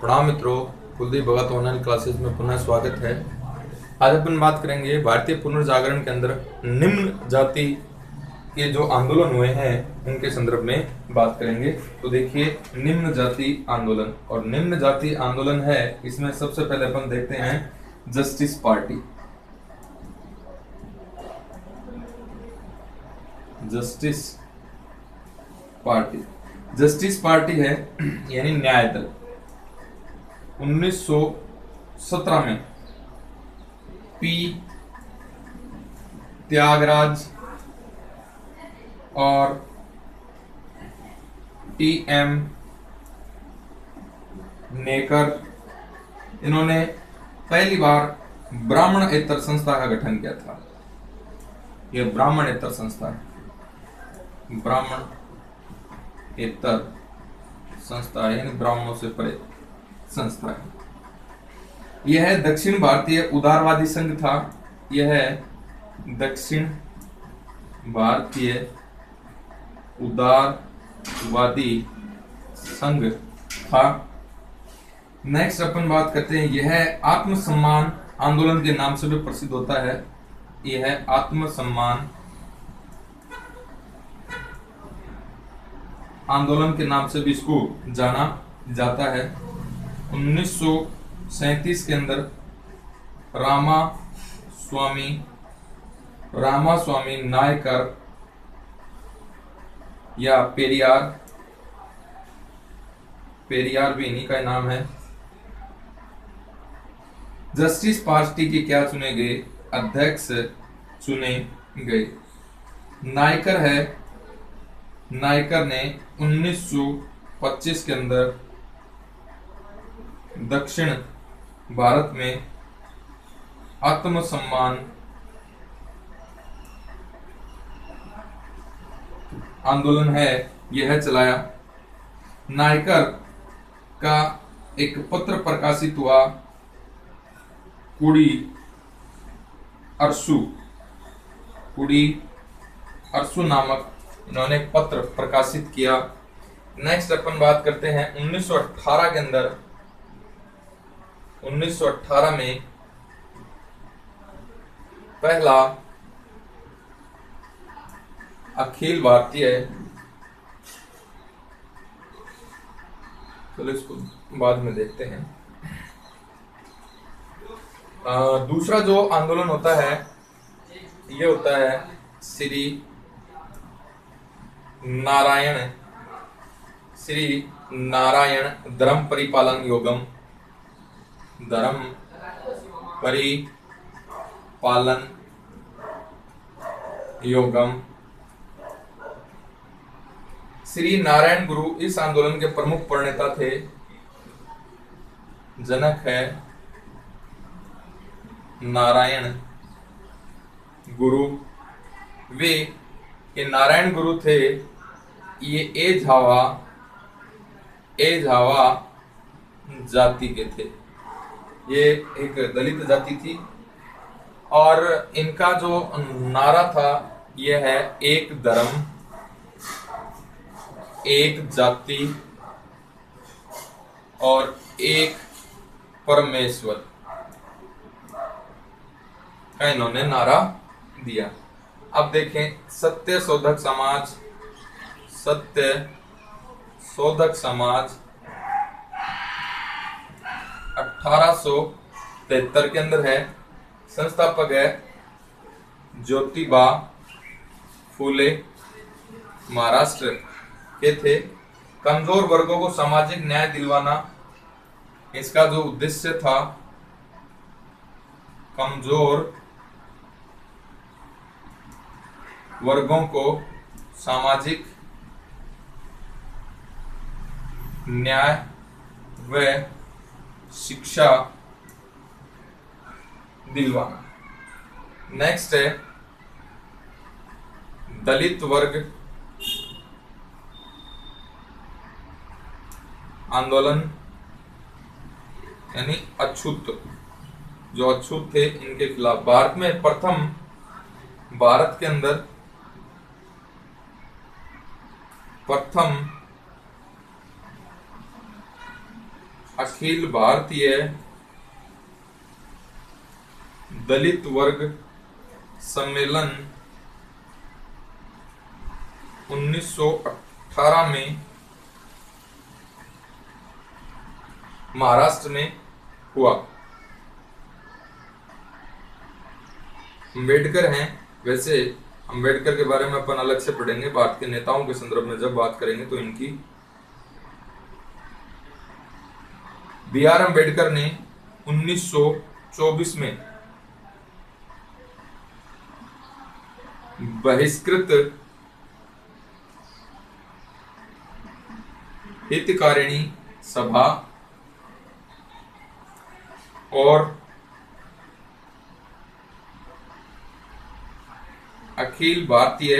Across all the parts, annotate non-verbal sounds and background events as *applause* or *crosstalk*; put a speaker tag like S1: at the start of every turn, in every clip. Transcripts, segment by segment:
S1: प्रणाम मित्रों, कुलदीप भगत online classes में पुनः स्वागत है। आज अपन बात करेंगे भारतीय पुनर्जागरण के अंदर निम्न जाति के जो आंदोलन हुए हैं, उनके संदर्भ में बात करेंगे। तो देखिए, निम्न जाति आंदोलन। और निम्न जाति आंदोलन है, इसमें सबसे पहले अपन देखते हैं justice party justice party justice party है, *clears throat* यानी न्याय दल। 1917 में पी त्यागराज और टी एम नेकर, इन्होंने पहली बार ब्राह्मण एतर संस्था का गठन किया था। यह ब्राह्मण एतर संस्था है। ब्राह्मण एतर संस्था यानी ब्राह्मणों से परे। संस्था है। यह दक्षिण भारतीय उदारवादी संघ था। यह दक्षिण भारतीय उदारवादी संघ था। नेक्स्ट अपन बात करते हैं। यह आत्मसम्मान आंदोलन के नाम से भी प्रसिद्ध होता है। यह आत्मसम्मान आंदोलन के नाम से भी इसको जाना जाता है। 1937 के अंदर रामा स्वामी रामा स्वामी नायकर या पेरियार पेरियार भी इन्हीं का नाम है। जस्टिस पार्टी के क्या चुने गए? अध्यक्ष चुने गए। नायकर है। नायकर ने 1925 के अंदर दक्षिण भारत में आत्मसम्मान आंदोलन है, यह चलाया। नायकर का एक पत्र प्रकाशित हुआ, कुड़ी अरसु। कुड़ी अरसु नामक इन्होंने पत्र प्रकाशित किया। नेक्स्ट अपन बात करते हैं 1918 के अंदर 1918 में पहला अखिल भारतीय चलो इसको बाद में देखते हैं। आ, दूसरा जो आंदोलन होता है ये होता है श्री नारायण श्री नारायण धर्म परिपालन योगम। धर्म, परिपालन, योगम। श्री नारायण गुरु इस आंदोलन के प्रमुख प्रणेता थे। जनक है नारायण गुरु। वे ये नारायण गुरु थे, ये ए झावा ए झावा जाति के थे। ये एक दलित जाति थी। और इनका जो नारा था यह है एक धर्म, एक जाति और एक परमेश्वर। का इन्होंने नारा दिया। अब देखें, सत्य शोधक समाज, सत्य शोधक समाज अठारह के अंदर है। संस्थापक है ज्योतिबा फूले, महाराष्ट्र के थे। कमज़ोर वर्गों को सामाजिक न्याय दिलवाना इसका जो उद्देश्य था, कमज़ोर वर्गों को सामाजिक न्याय व शिक्षा दिलवाना। नेक्स्ट है, दलित वर्ग आंदोलन, यानी अछूत। जो अछूत थे, इनके खिलाफ। भारत में प्रथम भारत के अंदर प्रथम अखिल भारतीय दलित वर्ग सम्मेलन 1918 में महाराष्ट्र में हुआ। अंबेडकर हैं। वैसे अंबेडकर के बारे में अपन अलग से पढ़ेंगे भारत के नेताओं के संदर्भ में जब बात करेंगे तो इनकी बी आर अंबेडकर ने 1924 में बहिष्कृत हितकारिणी सभा और अखिल भारतीय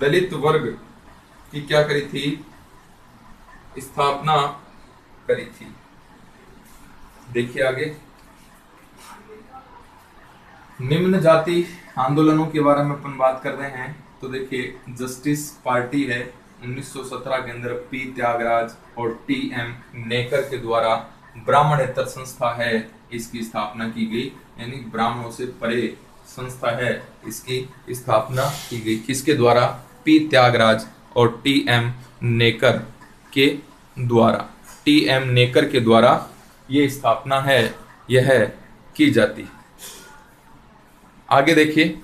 S1: दलित वर्ग की क्या करी थी? स्थापना करी थी। देखिए आगे। निम्न जाति आंदोलनों के बारे में अपन बात कर रहे हैं। तो देखिए, जस्टिस पार्टी है 1917 के अंदर पी त्यागराज और टी एम नेकर के द्वारा ब्राह्मणेतर संस्था है, इसकी स्थापना की गई। यानी ब्राह्मणों से परे संस्था है, इसकी स्थापना की गई। किसके द्वारा? पी त्यागराज और टी एम नेकर के द्वारा। टी एम नेकर के द्वारा ये स्थापना है, यह की जाती। आगे देखिए,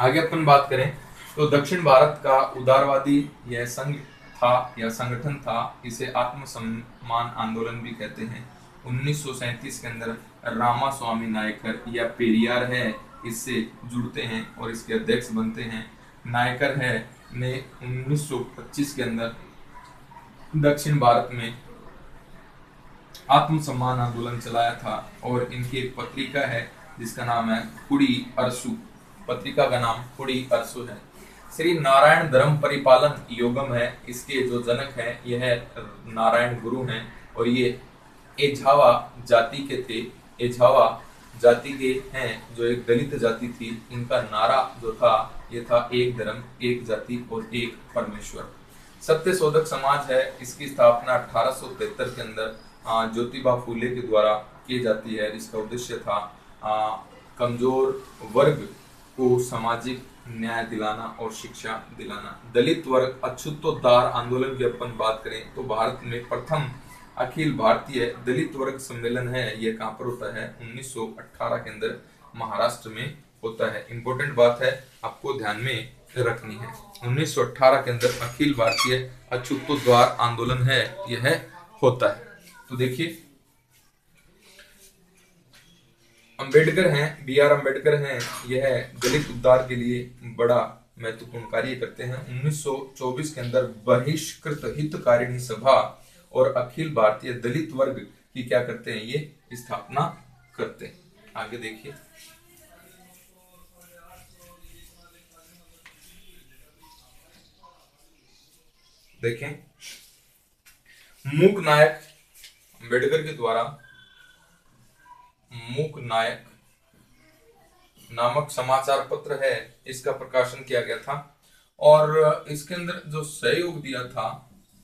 S1: आगे अपन बात करें तो दक्षिण भारत का उदारवादी यह संघ था या संगठन था, इसे आत्मसम्मान आंदोलन भी कहते हैं। 1937 के अंदर रामा स्वामी नायकर या पेरियार है, इससे जुड़ते हैं और इसके अध्यक्ष बनते हैं। नायकर है ने 1925 के अंदर दक्षिण भारत में आत्मसम्मान आंदोलन चलाया था और इनकी एक पत्रिका है, जिसका नाम है कुड़ी अरसु। पत्रिका का नाम कुड़ी अरसु है। श्री नारायण धर्म परिपालन योगम है, इसके जो जनक है, यह नारायण गुरु हैं और ये एझावा जाति के थे। एझावा जाति के हैं, जो एक दलित जाति थी, इनका नारा जो था ये था एक धर्म एक जाति और एक परमेश्वर। सत्य शोधक समाज है इसकी स्थापना अठारह के अंदर ज्योतिबा फूले के द्वारा की जाती है। इसका उद्देश्य था आ, कमज़ोर वर्ग को सामाजिक न्याय दिलाना और शिक्षा दिलाना। दलित वर्ग अछूतोद्धार आंदोलन की अपन बात करें तो भारत में प्रथम अखिल भारतीय दलित वर्ग सम्मेलन है। ये कहाँ पर होता है? 1918 के अंदर महाराष्ट्र में। होता है। इंपॉर्टेंट बात है, आपको ध्यान में रखनी है। 1918 के अंदर अखिल भारतीय अछूतोद्वार आंदोलन है, यह होता है। तो देखिए, अंबेडकर हैं बी आर अंबेडकर हैं, यह दलित उद्धार के लिए बड़ा महत्वपूर्ण कार्य करते हैं। 1924 के अंदर बहिष्कृत हितकारिणी सभा और अखिल भारतीय दलित वर्ग की क्या करते हैं, ये स्थापना करते हैं। आगे देखिए। देखें। मूक नायक अंबेडकर के द्वारा मूक नायक नामक समाचार पत्र है, इसका प्रकाशन किया गया था। और इसके अंदर जो सहयोग दिया था,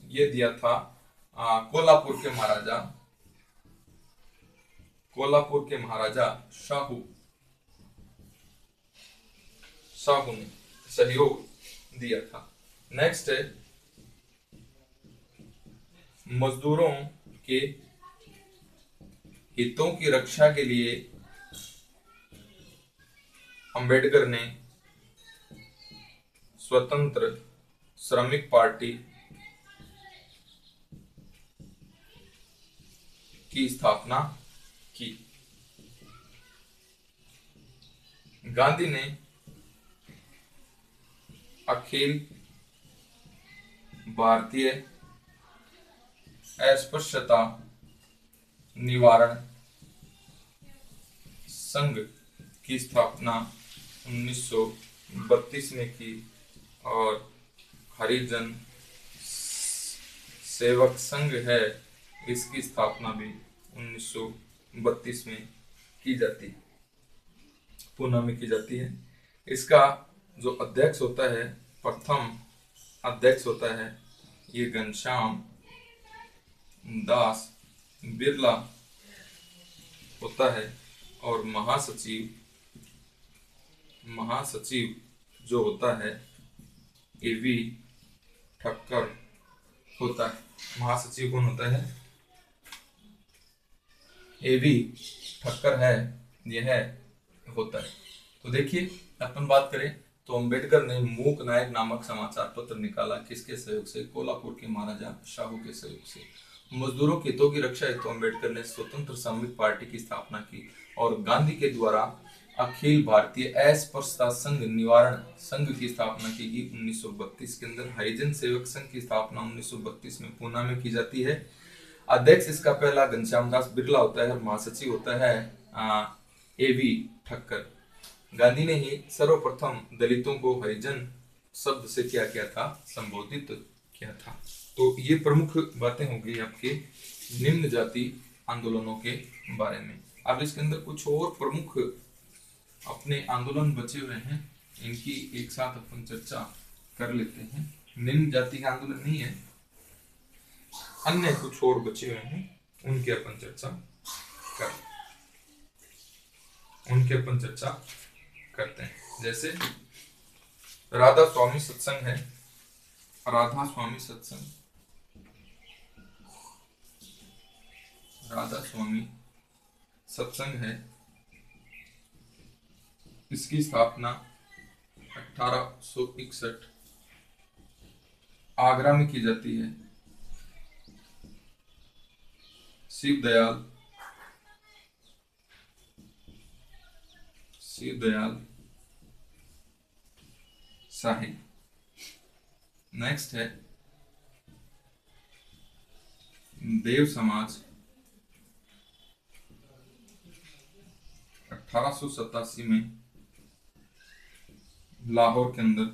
S1: ये दिया था कोल्हापुर के महाराजा, कोल्हापुर के महाराजा शाहू। शाहू ने सहयोग दिया था। नेक्स्ट है मजदूरों के हितों की रक्षा के लिए अंबेडकर ने स्वतंत्र श्रमिक पार्टी की स्थापना की। गांधी ने अखिल भारतीय अस्पृश्यता, निवारण, संघ की स्थापना 1932 में की और हरिजन सेवक संघ है, इसकी स्थापना भी 1932 में की जाती है पुणे में की जाती है। इसका जो अध्यक्ष होता है, प्रथम अध्यक्ष होता है, ये घनश्याम दास, बिरला होता है और महासचिव महासचिव जो होता है एवी ठक्कर होता है। महासचिव कौन होता है? एवी ठक्कर है, यह होता है। तो देखिए, अपन बात करें तो अंबेडकर ने मूक नायक नामक समाचार पत्र निकाला किसके सहयोग से? कोल्हापुर के महाराजा शाहू के सहयोग से। मजदूरों के हितों की रक्षा हेतु अंबेडकर ने स्वतंत्र श्रमिक पार्टी की स्थापना की और गांधी के द्वारा अखिल भारतीय अस्पृश्यता संघ निवारण संघ की स्थापना की गई। 1932 के अंदर हरिजन सेवक संघ की स्थापना 1932 में पूना में की जाती है। अध्यक्ष इसका पहला घनश्याम दास बिरला होता है महासचिव होता है ए वी ठक्कर। गांधी ने ही सर्वप्रथम दलितों को हरिजन शब्द से क्या किया था? संबोधित किया था। तो ये प्रमुख बातें हो गई आपके निम्न जाति आंदोलनों के बारे में। अब इसके अंदर कुछ और प्रमुख अपने आंदोलन बचे हुए हैं, इनकी एक साथ अपन चर्चा कर लेते हैं। निम्न जाति का आंदोलन नहीं है, अन्य कुछ और बचे हुए हैं, उनके अपन चर्चा कर उनके अपन चर्चा करते हैं। जैसे राधा स्वामी सत्संग है, राधा स्वामी सत्संग। राधा स्वामी, सत्संग है। इसकी स्थापना अठारह आगरा में की जाती है। शिव दयाल शिव दयाल शाही नेक्स्ट है, देव समाज। अठारह में लाहौर के अंदर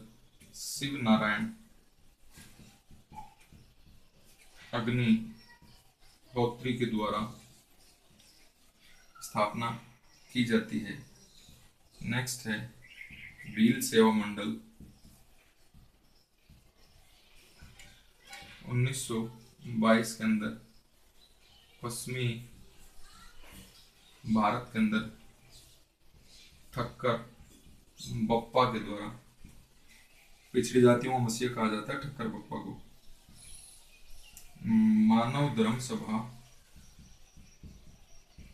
S1: शिव नारायण अग्नि होत्री के द्वारा स्थापना की जाती है। नेक्स्ट है भील सेवा मंडल। 1922 के अंदर पश्चिमी भारत के अंदर ठक्कर, बप्पा के द्वारा। पिछड़ी जातियों में मसीह कहा जाता है ठक्कर बप्पा को। मानव धर्म सभा,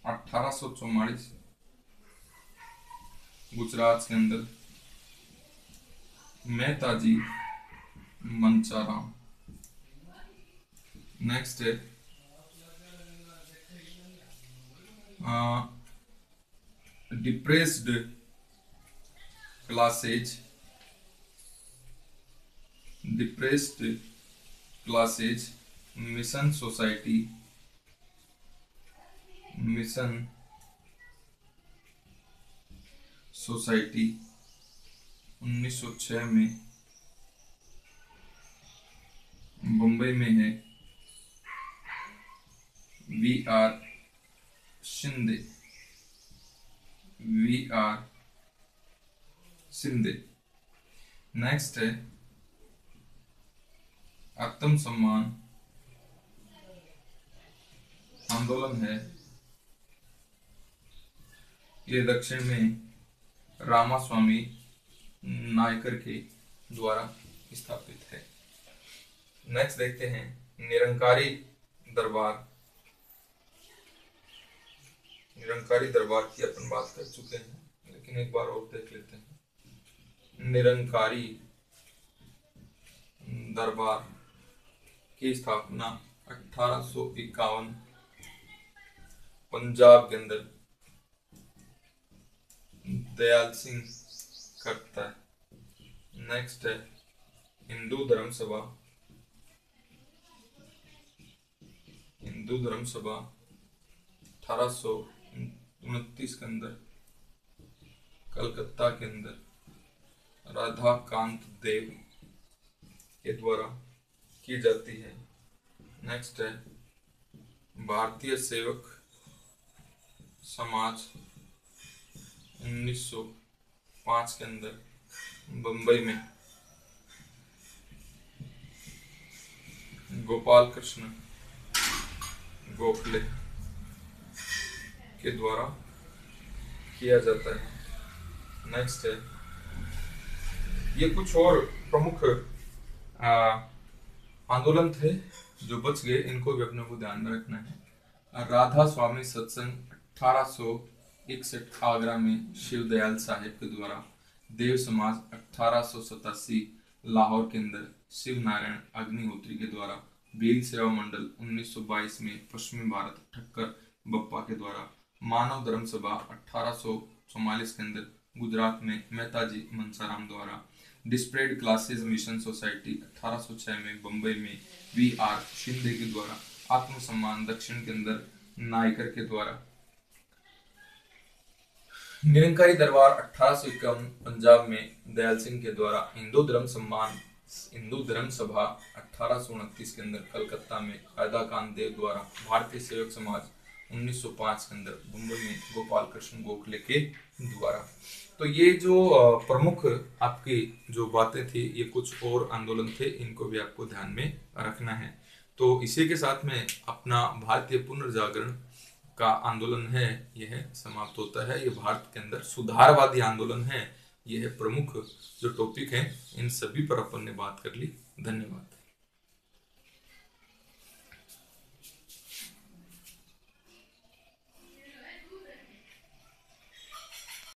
S1: अठारह गुजरात के अंदर। मेहताजी मंचाराम। नेक्स्ट है। Depressed classes depressed classes mission society mission society 1906 में बम्बई में है V R Shinde V R Shinde next है आत्म सम्मान आंदोलन है ये दक्षिण में रामास्वामी नायकर के द्वारा स्थापित है। नेक्स्ट देखते हैं, निरंकारी दरबार। निरंकारी दरबार की अपन बात कर चुके हैं, लेकिन एक बार और देख लेते हैं। निरंकारी दरबार की स्थापना अठारह पंजाब के अंदर दयाल सिंह करता है। नेक्स्ट है, हिंदू धर्म सभा। हिंदू धर्म सभा अठारह सौ के अंदर, कलकत्ता के अंदर राधा कांत देव के द्वारा की जाती है। नेक्स्ट है, भारतीय सेवक समाज 1905 के अंदर, बंबई में। गोपाल कृष्ण गोखले। के द्वारा किया जाता है। नेक्स्ट है। ये कुछ और प्रमुख आंदोलन थे जो बच गए, इनको भी अपने को ध्यान में रखना है। राधा स्वामी सत्संग अठारह इकसठ आगरा में शिव दयाल साहेब के द्वारा देव समाज अठारह लाहौर के अंदर शिव नारायण अग्निहोत्री के द्वारा बेल सेवा मंडल 1922 में पश्चिमी भारत ठक्कर बप्पा के द्वारा मानव धर्म सभा अठारह के अंदर गुजरात में मेहता जी मनसाराम द्वारा डिस्प्लेड क्लासेस मिशन सोसाइटी 1806 में बंबई में वी आर शिंदे के द्वारा, आत्मसम्मान दक्षिण के अंदर नायकर के द्वारा। निरंकारी दरबार अठारह पंजाब में दयाल सिंह के द्वारा हिंदू धर्म सम्मान, हिंदू धर्म सभा अठारह के अंदर कलकत्ता में कायदा कान देव द्वारा भारतीय सेवक समाज 1905 के अंदर मुंबई में गोपाल कृष्ण गोखले के द्वारा। तो ये जो प्रमुख आपकी जो बातें थी, ये कुछ और आंदोलन थे, इनको भी आपको ध्यान में रखना है। तो इसी के साथ में अपना भारतीय पुनर्जागरण का आंदोलन है, यह समाप्त होता है। ये भारत के अंदर सुधारवादी आंदोलन है, यह प्रमुख जो टॉपिक है, इन सभी पर अपन ने बात कर ली। धन्यवाद।